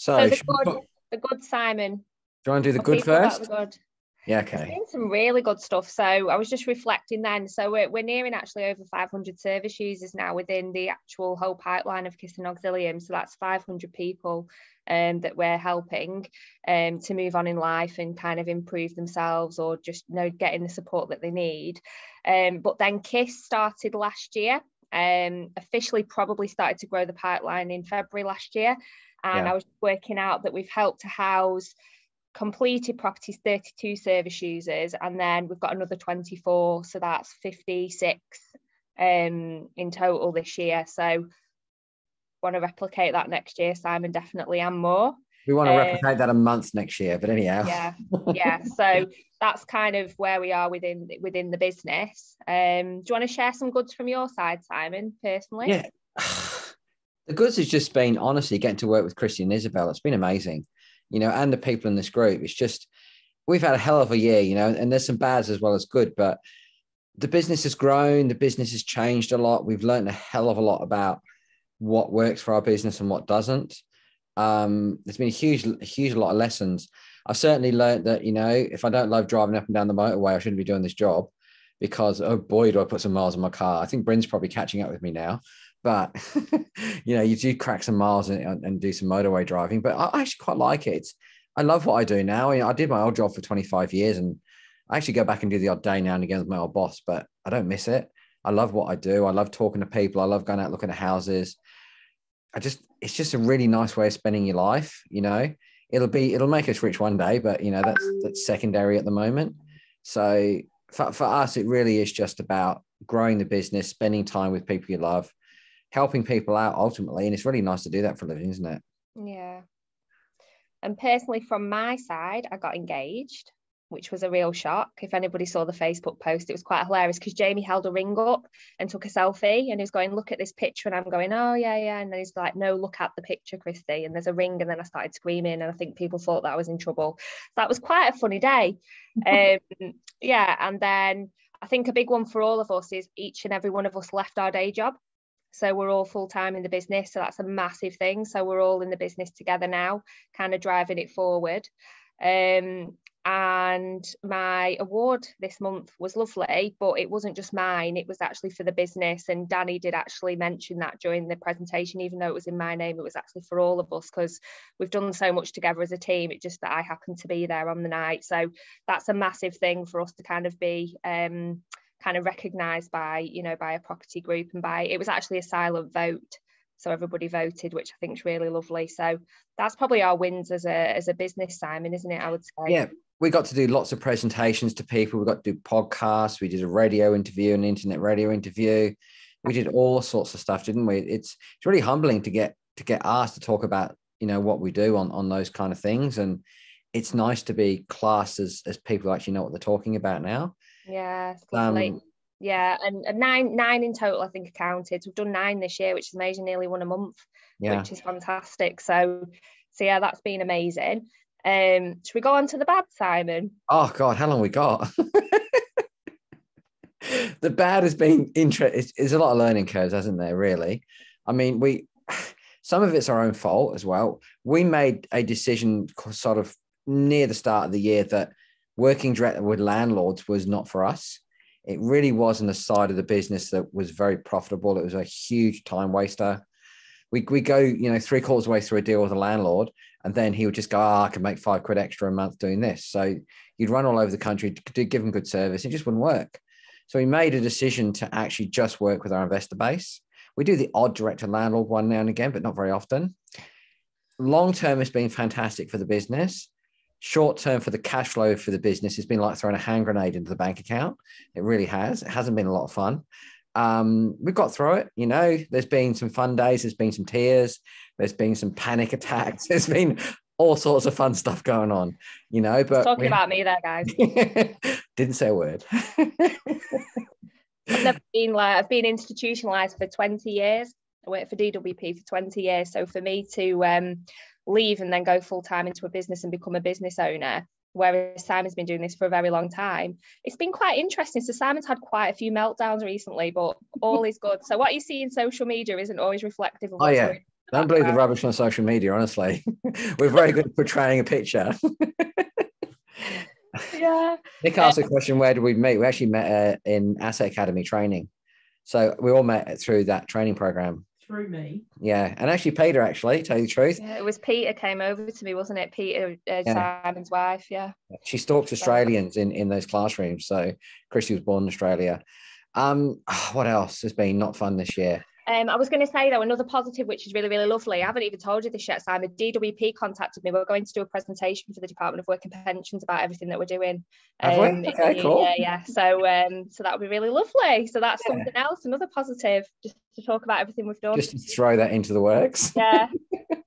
So, So the good, put- the good Simon. do you want to do the good first? the good. Yeah, There's okay. been some really good stuff. So I was just reflecting then. So we're, we're nearing actually over 500 service users now within the actual whole pipeline of Kiss and Auxilium. So that's 500 people um, that we're helping um, to move on in life and kind of improve themselves or just you know getting the support that they need. Um, but then Kiss started last year. Um, officially probably started to grow the pipeline in February last year. And Yeah. I was working out that we've helped to house completed properties 32 service users and then we've got another 24 so that's 56 um in total this year so want to replicate that next year simon definitely and more We want to Um, replicate that a month next year, but anyhow. yeah yeah so that's kind of where we are within within the business um do you want to share some goods from your side simon personally Yeah. The goods has just been honestly getting to work with Christian and Isabel. It's been amazing, you know, and the people in this group. It's just we've had a hell of a year, you know, and there's some bads as well as good, but the business has grown, the business has changed a lot. We've learned a hell of a lot about what works for our business and what doesn't. Um, there's been a huge, a huge lot of lessons. I've certainly learned that, you know, if I don't love driving up and down the motorway, I shouldn't be doing this job because oh boy, do I put some miles on my car. I think Bryn's probably catching up with me now. But you know, you do crack some miles and, and do some motorway driving. But I actually quite like it. I love what I do now. I, did my old job for 25 years and I actually go back and do the odd day now and again with my old boss, but I don't miss it. I love what I do. I love talking to people. I love going out looking at houses. I just, it's just a really nice way of spending your life. You know, it'll be, it'll make us rich one day, but you know, that's, that's secondary at the moment. So for, for us, it really is just about growing the business, spending time with people you love, helping people out ultimately. And it's really nice to do that for a living, isn't it? Yeah. And personally, from my side, I got engaged, which was a real shock. If anybody saw the Facebook post, it was quite hilarious because Jamie held a ring up and took a selfie and he was going, Look at this picture. And I'm going, Oh, yeah, yeah. And then he's like, No, look at the picture, Kristy. And there's a ring. And then I started screaming. And I think people thought that I was in trouble. So that was quite a funny day. um, yeah. And then I think a big one for all of us is each and every one of us left our day job. So we're all full time in the business. So that's a massive thing. So we're all in the business together now, kind of driving it forward. Um, and my award this month was lovely, but it wasn't just mine, it was actually for the business. And Danny did actually mention that during the presentation, even though it was in my name, it was actually for all of us because we've done so much together as a team. It just that I happened to be there on the night. So that's a massive thing for us to kind of be um, kind of recognized by you know by a property group and by it was actually a silent vote so everybody voted which i think is really lovely so that's probably our wins as a as a business simon isn't it i would say Yeah. We got to do lots of presentations to people. We got to do podcasts. We did a radio interview, an internet radio interview. We did all sorts of stuff, didn't we? It's it's really humbling to get to get asked to talk about, you know, what we do on on those kind of things. And it's nice to be classed as as people actually know what they're talking about now. Yeah Um, yeah and, and nine nine in total i think are counted we've done nine this year which is amazing nearly one a month yeah. which is fantastic so so yeah that's been amazing um should we go on to the bad simon Oh God, how long we got? the bad has been interest. There's a lot of learning curves, hasn't there? Really. I mean, we some of it's our own fault as well. We made a decision sort of near the start of the year that working directly with landlords was not for us. It really wasn't a side of the business that was very profitable. It was a huge time waster. We, we go, you know, three quarters way through a deal with a landlord, and then he would just go, oh, I can make five quid extra a month doing this. So you'd run all over the country to give them good service. It just wouldn't work. So we made a decision to actually just work with our investor base. We do the odd direct to landlord one now and again, but not very often. Long term, it's been fantastic for the business. Short term, for the cash flow for the business, it's been like throwing a hand grenade into the bank account. It really has. It hasn't been a lot of fun. Um, we've got through it. You know, there's been some fun days, there's been some tears, there's been some panic attacks, there's been all sorts of fun stuff going on, you know. But talking we- about me there guys didn't say a word. I've never been like I've been institutionalized for 20 years. I worked for DWP for 20 years. So for me to um, leave and then go full time into a business and become a business owner, whereas Simon's been doing this for a very long time, it's been quite interesting. So Simon's had quite a few meltdowns recently, but all is good. So what you see in social media isn't always reflective of Oh, yeah. Don't believe the rubbish on social media, honestly. We're very good at portraying a picture. yeah. Nick asked a question where did we meet? We actually met uh, in Asset Academy training. So we all met through that training program. Through me. Yeah. And actually, Peter, actually, tell you the truth. Yeah, it was Peter came over to me, wasn't it? Peter, uh, Yeah. Simon's wife. Yeah. She stalks Australians in, in those classrooms. So Chrissy was born in Australia. Um, what else has been not fun this year? Um, I was going to say though another positive, which is really really lovely. I haven't even told you this yet, Simon. DWP contacted me. We're going to do a presentation for the Department of Work and Pensions about everything that we're doing. Have we? Um, Okay, yeah, cool. Yeah, yeah. So um, so that would be really lovely. So that's Yeah. something else, another positive, just to talk about everything we've done. Just to throw that into the works. yeah,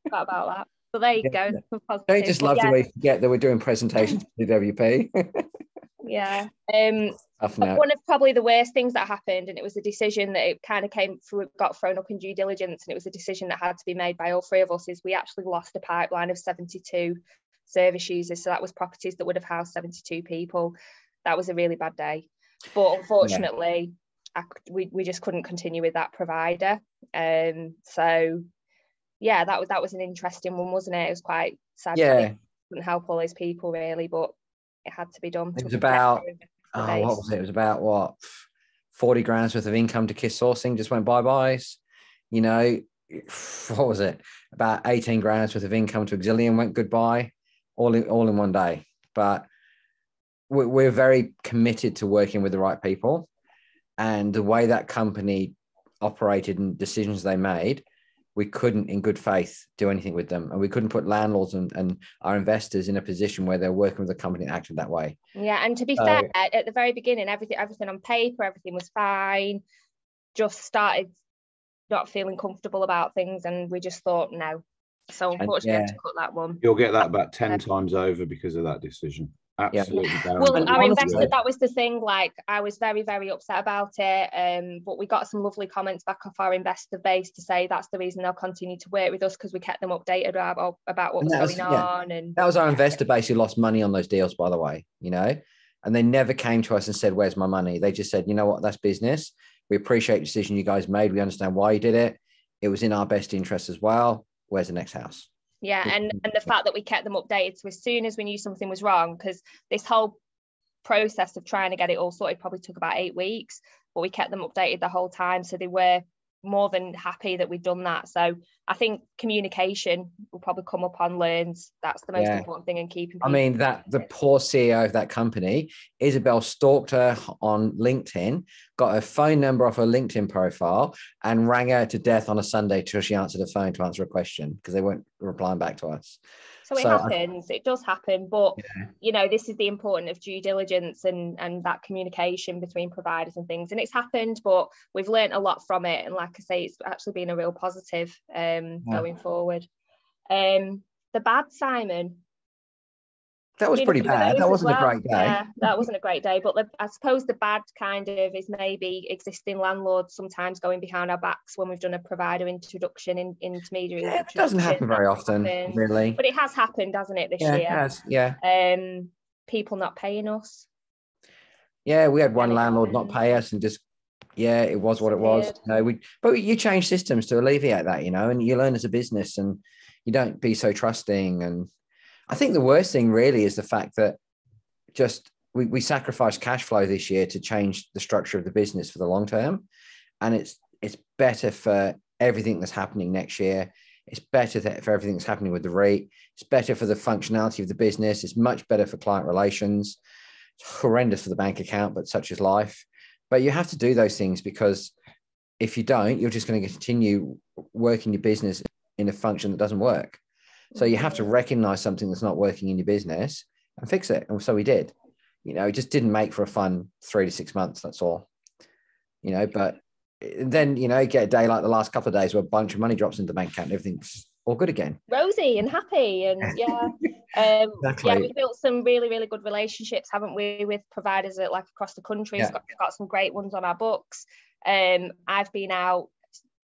forgot about that. But there you Yeah. go. some Don't you positive. just But love yeah, the way you forget that we're doing presentations for DWP? Yeah. Um, one of probably the worst things that happened and it was a decision that it kind of came through got thrown up in due diligence and it was a decision that had to be made by all three of us is we actually lost a pipeline of 72 service users. So that was properties that would have housed 72 people. That was a really bad day. But unfortunately I, c- we, we just couldn't continue with that provider. Um so yeah that was that was an interesting one wasn't it? It was quite sad Yeah. couldn't help all those people really but it had to be done It was about- Oh, what was it? It was about what? 40 grams worth of income to Kiss Sourcing just went bye byes. You know, what was it? About 18 grams worth of income to Auxilium went goodbye, all in, all in one day. But we're very committed to working with the right people. And the way that company operated and decisions they made, we couldn't, in good faith, do anything with them. And we couldn't put landlords and, and our investors in a position where they're working with a company that acted that way. Yeah, and to be So- fair, at the very beginning, everything everything on paper, everything was fine. Just started not feeling comfortable about things, and we just thought no. So unfortunately, I had to yeah. cut that one. You'll get that about 10 times over because of that decision. Absolutely. Well, And our investor, that was the thing. Like, I was very, very upset about it. Um, but we got some lovely comments back off our investor base to say that's the reason they'll continue to work with us because we kept them updated about, about what And was that was- going yeah. on. And That was our investor base who lost money on those deals, by the way, you know, and they never came to us and said, Where's my money? They just said, You know what? That's business. We appreciate the decision you guys made. We understand why you did it. It was in our best interest as well. Where's the next house? Yeah and and the fact that we kept them updated so as soon as we knew something was wrong because this whole process of trying to get it all sorted probably took about eight weeks but we kept them updated the whole time so they were more than happy that we'd done that. So i think communication will probably come up on learns that's the most Yeah. important thing in keeping I mean, that the poor CEO of that company, Isabel stalked her on LinkedIn, got her phone number off her LinkedIn profile, and rang her to death on a Sunday till she answered the phone to answer a question because they weren't replying back to us. so it so I- happens it does happen but Yeah. you know this is the importance of due diligence and and that communication between providers and things and it's happened but we've learned a lot from it and like i say it's actually been a real positive um Yeah. going forward um the bad simon That was pretty a few of bad. That wasn't a great day. yeah that wasn't a great day but the, i suppose the bad kind of is maybe existing landlords sometimes going behind our backs when we've done a provider introduction in intermediary Yeah, it doesn't happen very often, happens. really. but it has happened hasn't it this Yeah, it year has. Yeah. um people not paying us Yeah, we had one landlord not pay us and just yeah, it was what it was. No, we but you change systems to alleviate that, you know, and you learn as a business and you don't be so trusting. And I think the worst thing really is the fact that just we, we sacrificed cash flow this year to change the structure of the business for the long term. And it's it's better for everything that's happening next year. It's better that for everything that's happening with the rate. It's better for the functionality of the business. It's much better for client relations. It's horrendous for the bank account, but such is life. But you have to do those things because if you don't, you're just going to continue working your business in a function that doesn't work. So you have to mm-hmm. recognize something that's not working in your business and fix it. And so we did. You know, it just didn't make for a fun three to six months. That's all. You know, but then you know, you get a day like the last couple of days where a bunch of money drops into the bank account and everything's all good again. rosy and happy and yeah um yeah we've built some really really good relationships haven't we with providers that like across the country. Yeah. we've got, got some great ones on our books. Um i've been out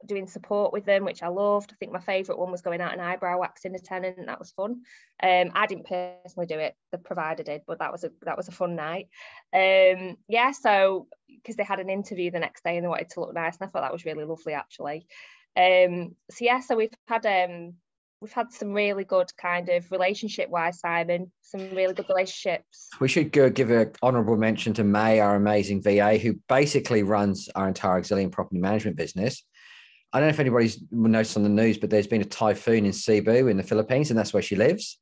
doing support with them which i loved. I think my favorite one was going out and eyebrow waxing a tenant. That was fun. Um i didn't personally do it the provider did but that was a that was a fun night. Um yeah so because they had an interview the next day and they wanted to look nice and i thought that was really lovely actually. Um, so yeah, so we've had um, we've had some really good kind of relationship wise, Simon. Some really good relationships. We should go give an honourable mention to May, our amazing VA, who basically runs our entire Auxilium property management business. I don't know if anybody's noticed on the news, but there's been a typhoon in Cebu in the Philippines, and that's where she lives.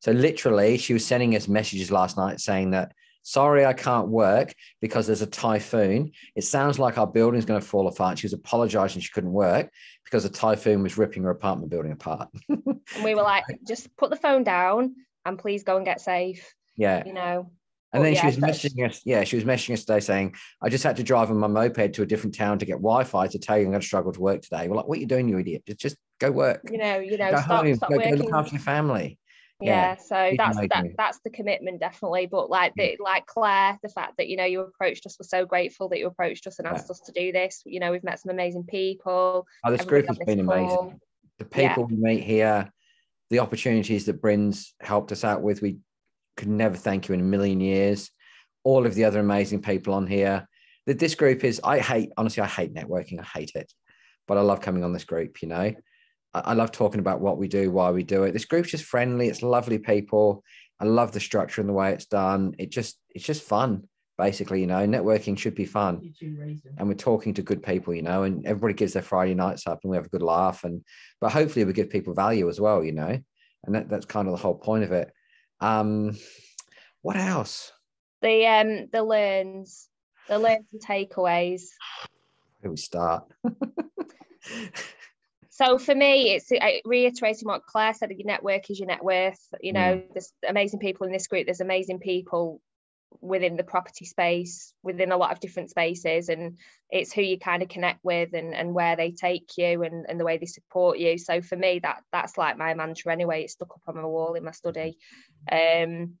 So literally, she was sending us messages last night saying that sorry, I can't work because there's a typhoon. It sounds like our building's going to fall apart. She was apologizing she couldn't work because a typhoon was ripping her apartment building apart. and we were like, just put the phone down and please go and get safe. Yeah. You know. And then yeah, she was messaging us. Yeah, she was messaging us today saying, "I just had to drive on my moped to a different town to get Wi-Fi to tell you I'm going to struggle to work today." We're like, "What are you doing, you idiot? Just, just go work. You know, you know, go stop, home. stop go, working. go look after your family." Yeah, so that's that, that's the commitment definitely but like the like claire the fact that you know you approached us we're so grateful that you approached us and asked yeah. us to do this. You know we've met some amazing people oh, this group has been call. amazing the people yeah. we meet here the opportunities that bryn's helped us out with we could never thank you in a million years. All of the other amazing people on here. That this group is i hate honestly i hate networking i hate it but i love coming on this group you know I love talking about what we do, why we do it. This group's just friendly. It's lovely people. I love the structure and the way it's done. It just it's just fun, basically. You know, networking should be fun, and we're talking to good people. You know, and everybody gives their Friday nights up, and we have a good laugh. And but hopefully we give people value as well. You know, and that, that's kind of the whole point of it. Um, what else? The um the learns, the learns and takeaways. Where do we start? So for me, it's reiterating what Claire said: your network is your net worth. You know, mm. there's amazing people in this group. There's amazing people within the property space, within a lot of different spaces, and it's who you kind of connect with and, and where they take you and, and the way they support you. So for me, that that's like my mantra anyway. It's stuck up on my wall in my study. Um,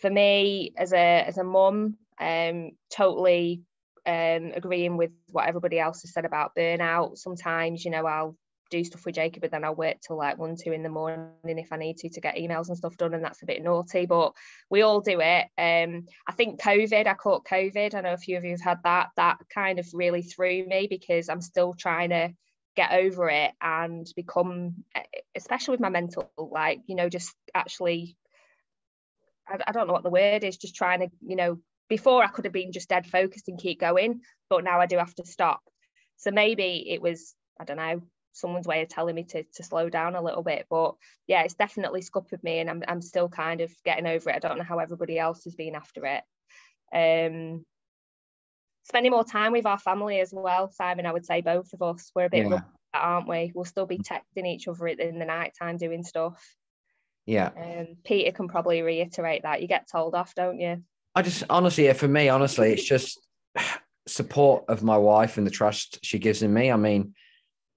for me, as a as a mum, um, totally um, agreeing with what everybody else has said about burnout. Sometimes, you know, I'll do stuff with Jacob, but then I'll work till like one, two in the morning if I need to to get emails and stuff done, and that's a bit naughty. But we all do it. Um, I think COVID, I caught COVID. I know a few of you have had that. That kind of really threw me because I'm still trying to get over it and become, especially with my mental, like you know, just actually. I, I don't know what the word is. Just trying to, you know, before I could have been just dead focused and keep going, but now I do have to stop. So maybe it was I don't know someone's way of telling me to, to slow down a little bit. But yeah, it's definitely scuppered me and I'm, I'm still kind of getting over it. I don't know how everybody else has been after it. Um, spending more time with our family as well, Simon, I would say both of us. We're a bit yeah. aren't we? We'll still be texting each other in the night time doing stuff. Yeah. Um, Peter can probably reiterate that. You get told off, don't you? I just honestly, for me, honestly, it's just support of my wife and the trust she gives in me. I mean,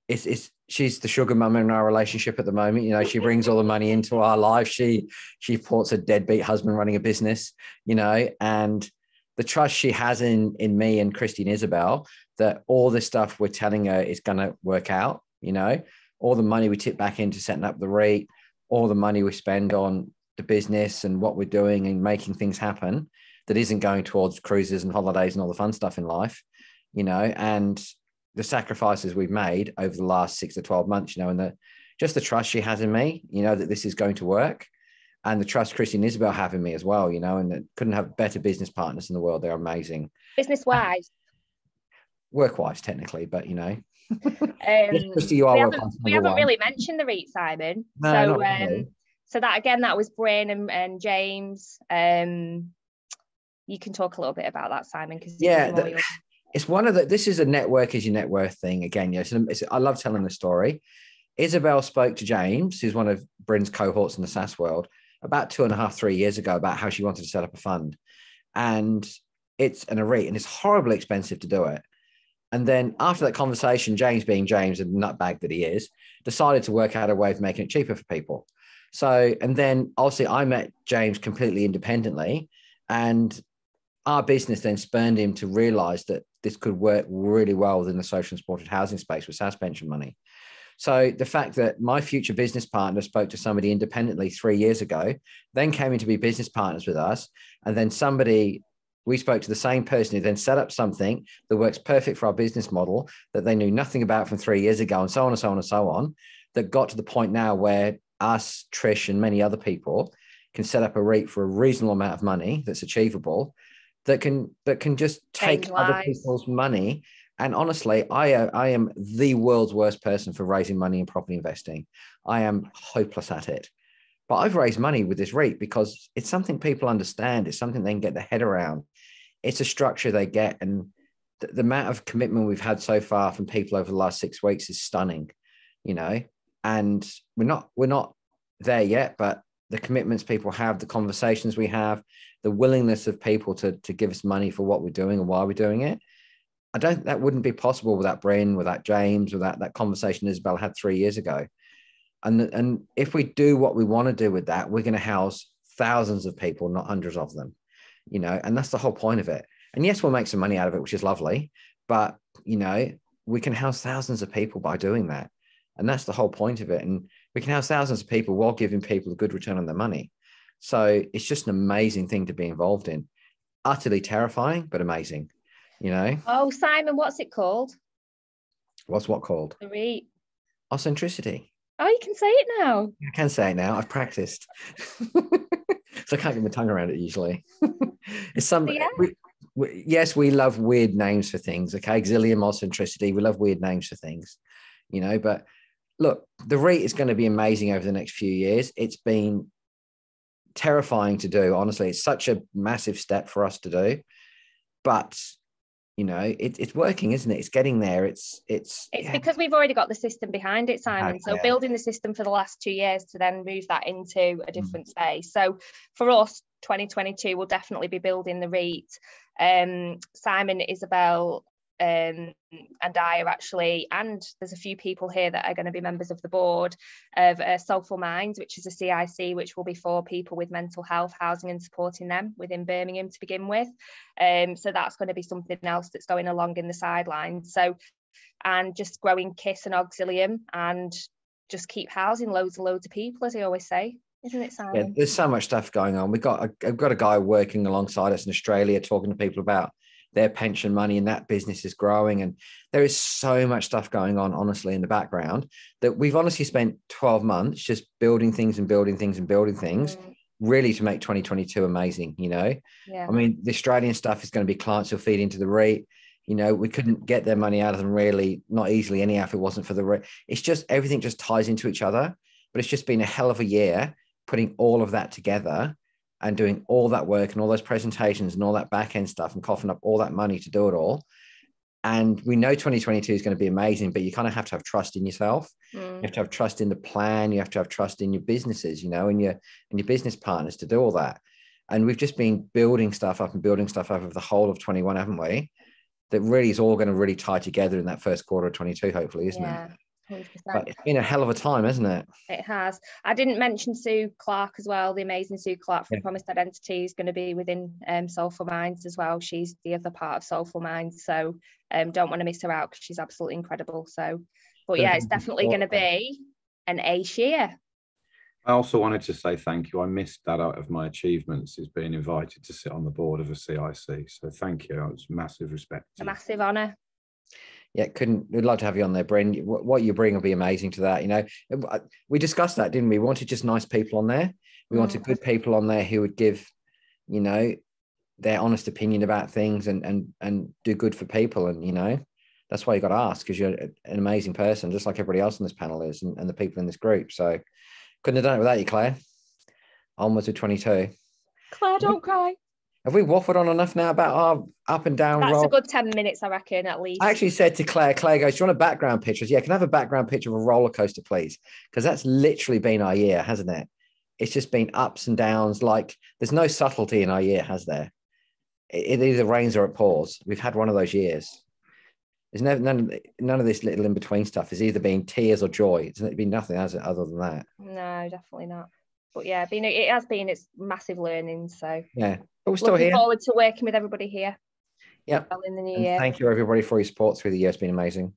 it's, it's she's the sugar mum in our relationship at the moment. You know, she brings all the money into our life. She she supports a deadbeat husband running a business. You know, and the trust she has in in me and Christine Isabel that all the stuff we're telling her is going to work out. You know, all the money we tip back into setting up the REIT, all the money we spend on the business and what we're doing and making things happen that isn't going towards cruises and holidays and all the fun stuff in life. You know, and the sacrifices we've made over the last six to 12 months, you know, and the just the trust she has in me, you know, that this is going to work. And the trust Kristy and Isabel have in me as well, you know, and that couldn't have better business partners in the world. They're amazing. Business wise. Work wise, technically, but you know. um, yes, Kristy, you are we haven't, we haven't really mentioned the REIT, Simon. No, so um so that again, that was Bryn and, and James. Um you can talk a little bit about that, Simon, because yeah, the, it's one of the this is a network is your net worth thing again yes i love telling the story. Isabel spoke to james who's one of bryn's cohorts in the SSAS world about two and a half three years ago about how she wanted to set up a fund. And it's an REIT and it's horribly expensive to do it. And then after that conversation james being james and nutbag that he is decided to work out a way of making it cheaper for people. So and then obviously i met james completely independently and our business then spurned him to realize that this could work really well within the social and supported housing space with SSAS pension money. So the fact that my future business partner spoke to somebody independently three years ago, then came in to be business partners with us, and then somebody we spoke to the same person who then set up something that works perfect for our business model that they knew nothing about from three years ago, and so on and so on and so on. That got to the point now where us, Trish, and many other people can set up a rate for a reasonable amount of money that's achievable, that can that can just take Change other lives. people's money. And honestly, I uh, I am the world's worst person for raising money in property investing. I am hopeless at it. But I've raised money with this REIT because it's something people understand. It's something they can get their head around. It's a structure they get, and the, the amount of commitment we've had so far from people over the last six weeks is stunning. You know, and we're not we're not there yet, but the commitments people have, the conversations we have, the willingness of people to to give us money for what we're doing and why we're doing it. I don't that wouldn't be possible without Bryn, without James, without that conversation Isabel had three years ago. And and if we do what we want to do with that, we're going to house thousands of people, not hundreds of them. You know, and that's the whole point of it. And yes, we'll make some money out of it, which is lovely, but you know, we can house thousands of people by doing that. And that's the whole point of it. And we can house thousands of people while giving people a good return on their money. So it's just an amazing thing to be involved in. Utterly terrifying, but amazing. You know, Oh, Simon, what's it called? what's what called? The REIT. Ocentricity. Oh, you can say it now. I can say it now. I've practiced. so I can't get my tongue around it usually. it's some Yeah. we, we, yes, we love weird names for things. Okay. Auxilium centricity. We love weird names for things, you know, but look, the REIT is going to be amazing over the next few years. It's been terrifying to do, honestly. It's such a massive step for us to do. But you know, it, it's working, isn't it? It's getting there. It's it's It's yeah. because we've already got the system behind it, Simon. So yeah. building the system for the last two years to then move that into Mm. a different space. So for us, 2022 will definitely be building the REIT. Um, Simon, Isabel, um, and I are actually, and there's a few people here that are going to be members of the board of uh, Soulful Minds, which is a CIC, which will be for people with mental health, housing, and supporting them within Birmingham to begin with. Um, so that's going to be something else that's going along in the sidelines. So, and just growing KISS and Auxilium and just keep housing loads and loads of people, as I always say, isn't it, Simon? Yeah, there's so much stuff going on. We've got a, I've got a guy working alongside us in Australia talking to people about their pension money and that business is growing. And there is so much stuff going on, honestly, in the background that we've honestly spent 12 months just building things and building things and building things Mm, really to make 2022 amazing. You know, yeah. I mean, the Australian stuff is going to be clients who'll feed into the REIT. You know, we couldn't get their money out of them really, not easily anyhow, if it wasn't for the REIT. It's just everything just ties into each other. But it's just been a hell of a year putting all of that together and doing all that work and all those presentations and all that back end stuff and coughing up all that money to do it all. And we know 2022 is going to be amazing, but you kind of have to have trust in yourself. You Mm, have to have trust in the plan. You have to have trust in your businesses, you know, and your and your business partners to do all that. And we've just been building stuff up and building stuff up over the whole of 21, haven't we? That really is all going to really tie together in that first quarter of 22, hopefully, isn't yeah, it? 100%. But it's been a hell of a time, isn't it? It has. I didn't mention Sue Clark as well, the amazing Sue Clark from Yeah. Promised Identity is going to be within um, Soulful Minds as well. She's the other part of Soulful Minds. So um, don't want to miss her out because she's absolutely incredible. So, but yeah, it's Definitely definitely going to be an ace year. I also wanted to say thank you. I missed that out of my achievements is being invited to sit on the board of a CIC. So thank you. It's massive respect. A massive honour. Yeah, couldn't. We'd love to have you on there, Bryn. What you bring will be amazing to that. You know, uh, we discussed that, didn't we? We wanted just nice people on there. We mm. wanted good people on there who would give, you know, their honest opinion about things and and and do good for people. And you know, that's why you got to ask because you're an amazing person, just like everybody else on this panel is, and, and the people in this group. So couldn't have done it without you, Claire. Onwards with 22. Claire, don't cry. Have we waffled on enough now about our up and down That's a good 10 minutes, I reckon, at least. I actually said to Claire, Claire goes, Do you want a background picture? Yeah, can I have a background picture of a roller coaster, please? Because that's literally been our year, hasn't it? It's just been ups and downs. Like there's no subtlety in our year, has there? It, it either rains or it pours. We've had one of those years. There's no, none, none of this little in between stuff has either been tears or joy. It's been nothing, has it, other than that? no, definitely not. But yeah, been, it has been, it's massive learning. So Yeah. But we're still looking here. forward to working with everybody here. Yeah, well in the new And year. thank you, everybody, for your support through the year. It's been amazing.